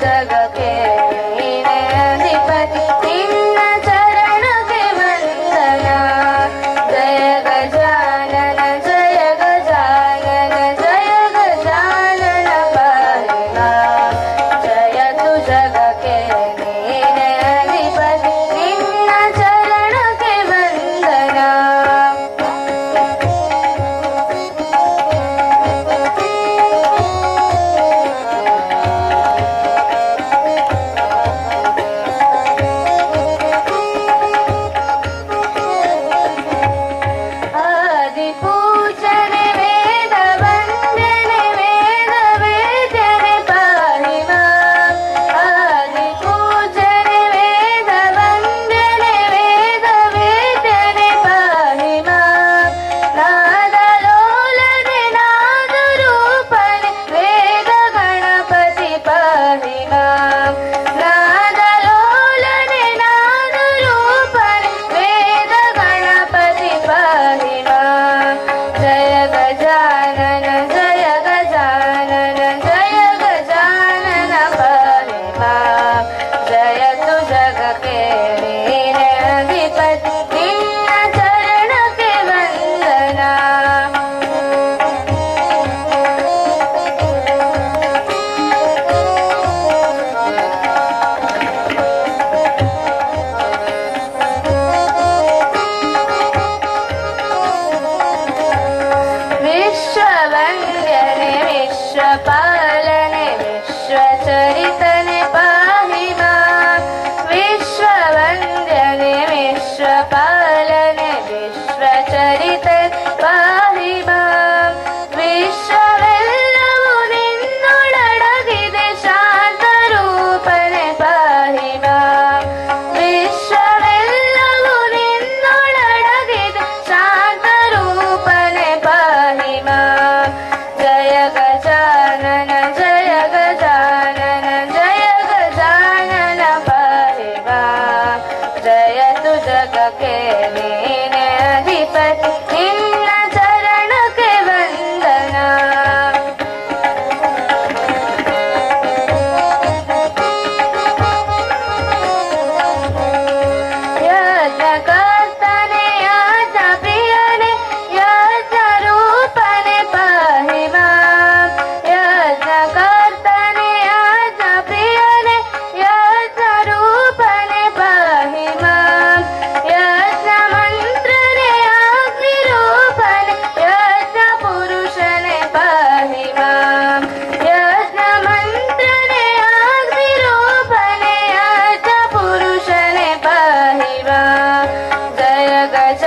the que 在这